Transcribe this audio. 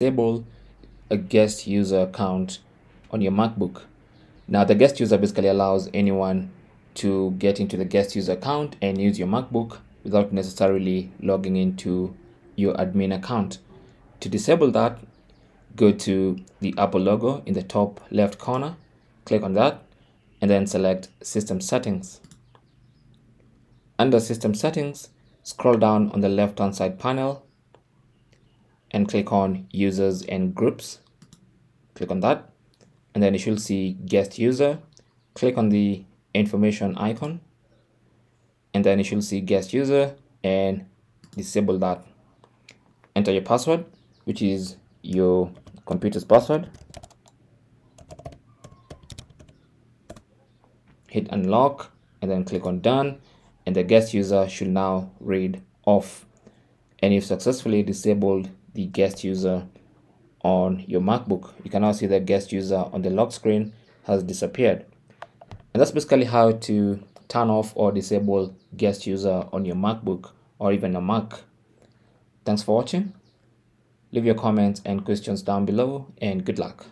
disable a guest user account on your MacBook. Now the guest user basically allows anyone to get into the guest user account and use your MacBook without necessarily logging into your admin account. To disable that, go to the Apple logo in the top left corner, click on that, and then select System Settings. Under System Settings, scroll down on the left hand side panel and click on Users and Groups. Click on that, and then you should see Guest User. Click on the information icon, and then you should see Guest User and disable that. Enter your password, which is your computer's password. Hit unlock and then click on done and the guest user should now read off and you've successfully disabled the guest user on your MacBook. You can now see the guest user on the lock screen has disappeared. And that's basically how to turn off or disable guest user on your MacBook or even a Mac. Thanks for watching. Leave your comments and questions down below and good luck.